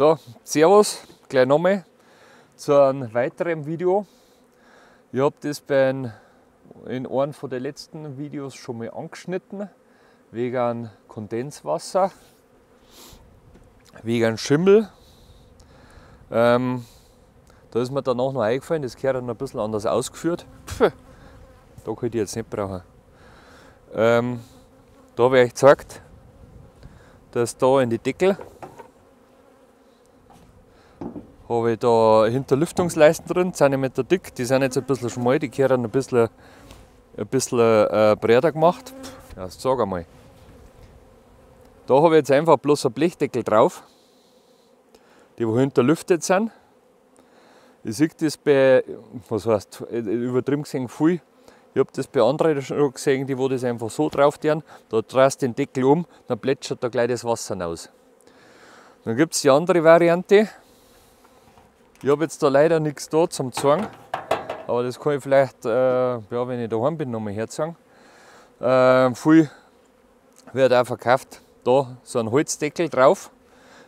So, Servus, gleich nochmal zu einem weiteren Video. Ich habe das bei in einem von den letzten Videos schon mal angeschnitten, wegen Kondenswasser, wegen Schimmel. Ähm, da ist mir danach noch eingefallen, das gehört dann ein bisschen anders ausgeführt. Pff, da könnte ich jetzt nicht brauchen. Ähm, da habe ich euch gezeigt, dass da in die Deckel habe ich da Hinterlüftungsleisten drin, cm dick, die sind jetzt ein bisschen schmal, die gehören ein bisschen, ein bisschen äh, breiter gemacht. Ja, sag einmal. Da habe ich jetzt einfach bloß ein Blechdeckel drauf, die wo hinterlüftet sind. Ich sehe das bei, was heißt, übertrieben gesehen viel. Ich habe das bei anderen schon gesehen, die wo das einfach so drauf tun. Da drehst du den Deckel um, dann plätschert da gleich das Wasser raus. Dann gibt es die andere Variante, ich habe jetzt da leider nichts da zum zeigen, aber das kann ich vielleicht, äh, ja, wenn ich daheim bin, nochmal herzeigen. Äh, viel wird auch verkauft. Da so ein Holzdeckel drauf,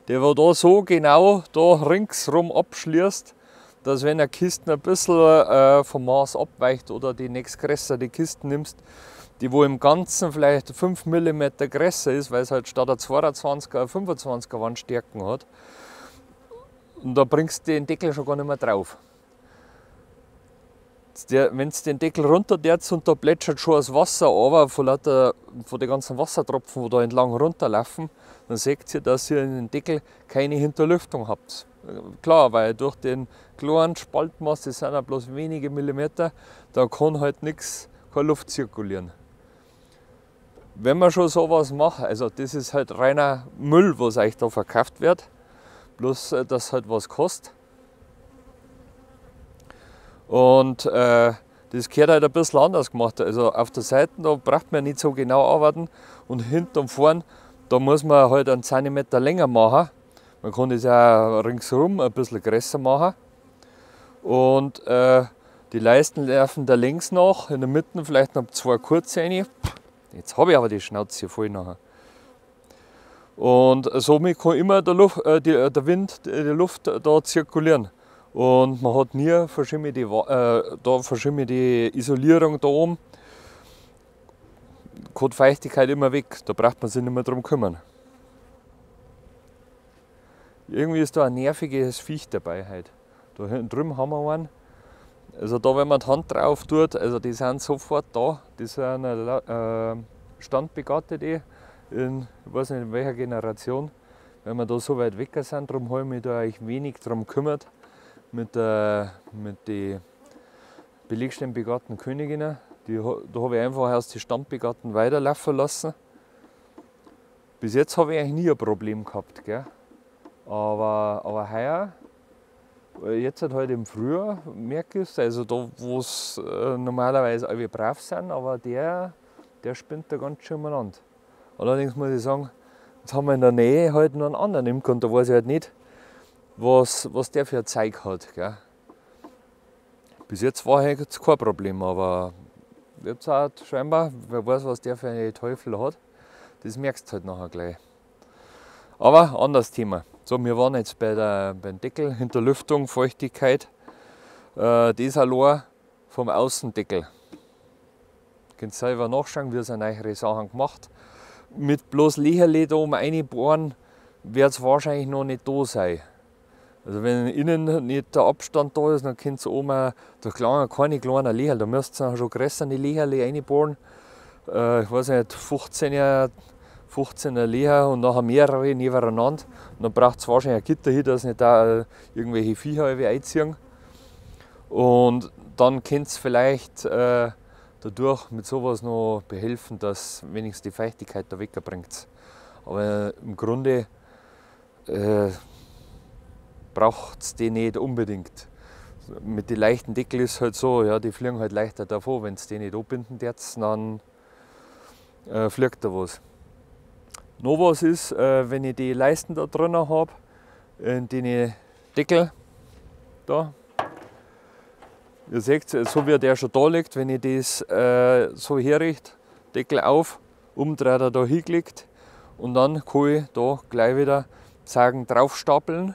der wo da so genau da ringsrum abschließt, dass wenn eine Kiste ein bisschen äh, vom Maß abweicht oder die nächstgrößere die Kiste nimmst, die wo im Ganzen vielleicht 5 mm größer ist, weil es halt statt einer 22er 25er Wandstärken hat, und da bringst du den Deckel schon gar nicht mehr drauf. Wenn du den Deckel runter und da plätschert schon das Wasser aber von, lauter, von den ganzen Wassertropfen, die da entlang runterlaufen, dann seht ihr, dass ihr in den Deckel keine Hinterlüftung habt. Klar, weil durch den kleinen Spaltmaß, das sind ja bloß wenige Millimeter, da kann halt nichts, keine Luft zirkulieren. Wenn man schon sowas macht, also das ist halt reiner Müll, was euch da verkauft wird, bloß äh, dass halt was kostet. Und äh, das gehört halt ein bisschen anders gemacht. Also auf der Seite da braucht man nicht so genau arbeiten und hinten und vorn da muss man halt einen Zentimeter länger machen. Man kann das auch ringsherum ein bisschen größer machen. Und äh, die Leisten laufen da links nach, in der Mitte vielleicht noch zwei kurze rein. Jetzt habe ich aber die Schnauze hier voll nachher. Und somit kann immer der, Luft, äh, die, äh, der Wind, die Luft da zirkulieren. Und man hat nie verschimme die, äh, da verschimme die Isolierung da oben. Kommt Feuchtigkeit immer weg, da braucht man sich nicht mehr drum kümmern. Irgendwie ist da ein nerviges Viech dabei heute. Da drüben haben wir einen. Also da, wenn man die Hand drauf tut, also die sind sofort da. Die sind äh, standbegattet in, ich weiß nicht in welcher Generation, wenn wir da so weit weg sind, darum habe ich mich da eigentlich wenig darum gekümmert mit, äh, mit den belegsteinbegatten Königinnen. Die, da habe ich einfach erst die Standbegatten weiterlaufen lassen. Bis jetzt habe ich eigentlich nie ein Problem gehabt. Gell? Aber, aber heuer, jetzt halt im Frühjahr, merke ich es, also da, wo es äh, normalerweise alle brav sind, aber der, der spinnt da ganz schön umeinander. Allerdings muss ich sagen, jetzt haben wir in der Nähe halt noch einen anderen Imker und da weiß ich halt nicht, was, was der für ein Zeug hat. Gell. Bis jetzt war jetzt kein Problem, aber jetzt auch scheinbar, wer weiß, was der für einen Teufel hat, das merkst du halt nachher gleich. Aber anderes Thema. So, wir waren jetzt bei der, beim Deckel, Hinterlüftung, Feuchtigkeit. Äh, allein vom Außendeckel. Ihr könnt selber nachschauen, wie sind eure Sachen gemacht mit bloß Lecherle da um reinbohren, wird es wahrscheinlich noch nicht da sein. Also wenn innen nicht der Abstand da ist, dann könnt ihr oben da kleine, keine kleinen Lecherl, da müsst ihr schon größere Lecherle reinbohren. Äh, ich weiß nicht, 15er, 15er Leher und nachher mehrere nebeneinander. Und dann braucht es wahrscheinlich ein Gitter hier, dass nicht da irgendwelche Viecher einziehen. Und dann könnt ihr vielleicht äh, dadurch mit sowas noch behelfen, dass wenigstens die Feuchtigkeit da wegbringt. Aber im Grunde äh, braucht es die nicht unbedingt. Mit den leichten Deckel ist es halt so, ja, die fliegen halt leichter davor. Wenn es die nicht anbinden jetzt, dann äh, fliegt da was. Noch was ist, äh, wenn ich die Leisten da drinnen habe, in den Deckel da, Ihr seht, so wie der schon da liegt, wenn ich das äh, so herrichte, Deckel auf, umdreht er da hingelegt und dann kann ich da gleich wieder Sagen draufstapeln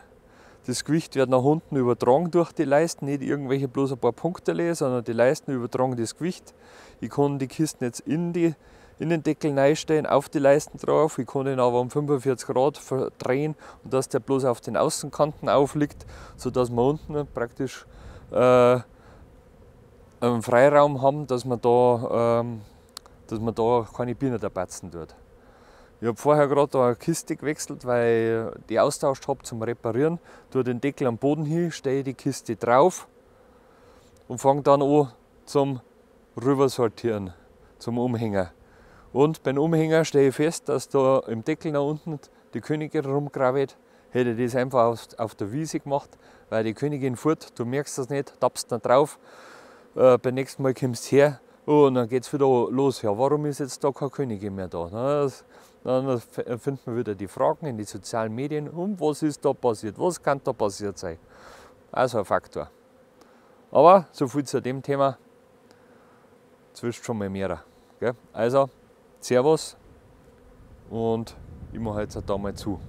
Das Gewicht wird nach unten übertragen durch die Leisten, nicht irgendwelche bloß ein paar Punkte sondern die Leisten übertragen das Gewicht. Ich kann die Kisten jetzt in, die, in den Deckel reinstellen, auf die Leisten drauf. Ich kann den aber um 45 Grad verdrehen und dass der bloß auf den Außenkanten aufliegt, sodass wir unten praktisch äh, einen Freiraum haben, dass man da, ähm, dass man da keine Bienen erbatzen tut. Ich habe vorher gerade eine Kiste gewechselt, weil ich die austauscht habe zum Reparieren. Tue den Deckel am Boden hin, stelle die Kiste drauf und fange dann an zum Rübersortieren, zum Umhänger. Und beim Umhänger stelle ich fest, dass da im Deckel nach unten die Königin rumgraviert. Hätte ich das einfach auf, der Wiese gemacht, weil die Königin fährt, du merkst das nicht, tappst dann drauf. Äh, beim nächsten Mal kommst du her und dann geht es wieder los. Ja, warum ist jetzt da keine Königin mehr da? Das, dann finden wir wieder die Fragen in den sozialen Medien, um was ist da passiert, was kann da passiert sein. Also ein Faktor. Aber so viel zu dem Thema. Wirst schon mal mehr. Gell? Also, Servus und ich mache jetzt da mal zu.